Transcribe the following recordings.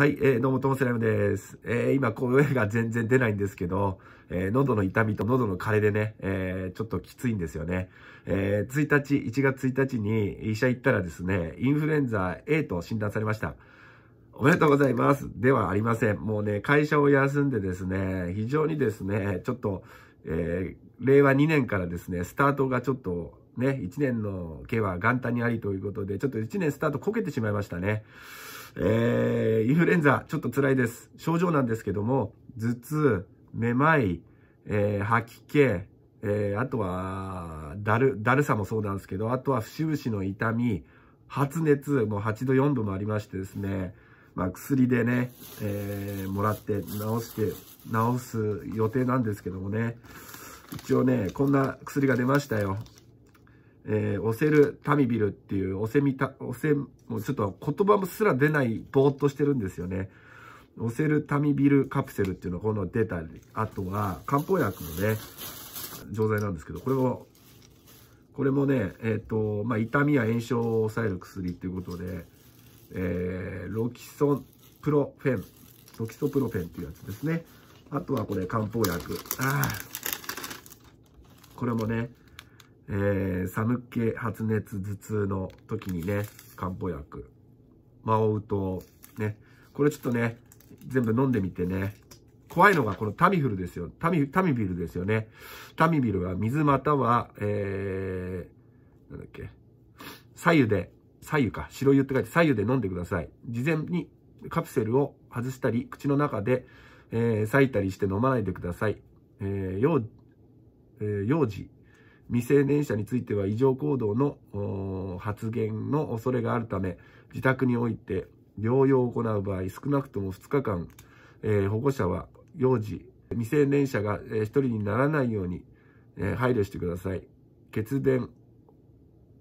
はい、えー、どうも、ともセラムです。えー、今、声が全然出ないんですけど、えー、喉の痛みと喉の枯れでね、えー、ちょっときついんですよね。えー、1日、1月1日に医者行ったらですね、インフルエンザ A と診断されました。おめでとうございます。ではありません。もうね、会社を休んでですね、非常にですね、ちょっと、えー、令和2年からですね、スタートがちょっと、ね、1年の毛は元旦にありということで、ちょっと1年スタートこけてしまいましたね。えー、インフルエンザ、ちょっと辛いです。症状なんですけども、頭痛、めまい、えー、吐き気、えー、あとは、だる、だるさもそうなんですけど、あとは節々の痛み、発熱、もう8度4度もありましてですね、まあ、薬でね、えー、もらって治して、治す予定なんですけどもね、一応ね、こんな薬が出ましたよ。えー、オセルタミビルっていう、オセミタ、オセ、もうちょっと言葉もすら出ない、ぼーっとしてるんですよね。オセルタミビルカプセルっていうのがこの出たり、あとは漢方薬のね、錠剤なんですけど、これも、これもね、えっ、ー、と、まあ、痛みや炎症を抑える薬っていうことで、えー、ロキソプロフェン、ロキソプロフェンっていうやつですね。あとはこれ漢方薬。ああ。これもね、えー、寒気、発熱、頭痛の時にね、漢方薬。マオウトね。これちょっとね、全部飲んでみてね。怖いのがこのタミフルですよ。タミ、タミビルですよね。タミビルは水または、えー、なんだっけ。左右で、左右か。白湯って書いて左右で飲んでください。事前にカプセルを外したり、口の中で、えー、裂いたりして飲まないでください。えー、幼、えー、幼児。未成年者については異常行動の発現の恐れがあるため、自宅において療養を行う場合、少なくとも2日間、えー、保護者は幼児、未成年者が、え、1人にならないように、えー、配慮してください。血便、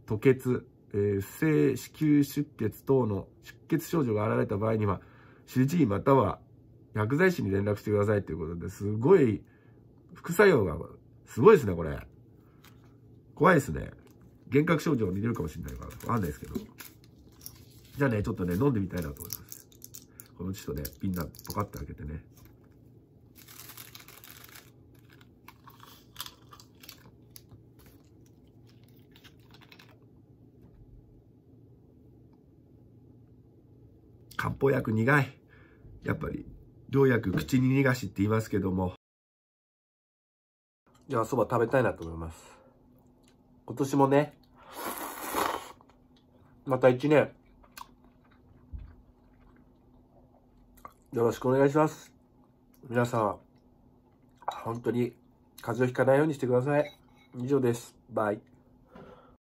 吐血、えー、不正子宮出血等の出血症状が現れた場合には、主治医または薬剤師に連絡してくださいということですごい副作用がすごいですね、これ。怖いですね。幻覚症状が見れるかもしれないから、わかんないですけど。じゃあね、ちょっとね、飲んでみたいなと思います。このちょっとね、みんなポカッと開けてね。漢方薬苦い。やっぱり、良薬口に逃がしって言いますけども。じゃあ、そば食べたいなと思います。今年もね、また一年、よろしくお願いします。皆さん、本当に風邪をひかないようにしてください。以上です。バイ。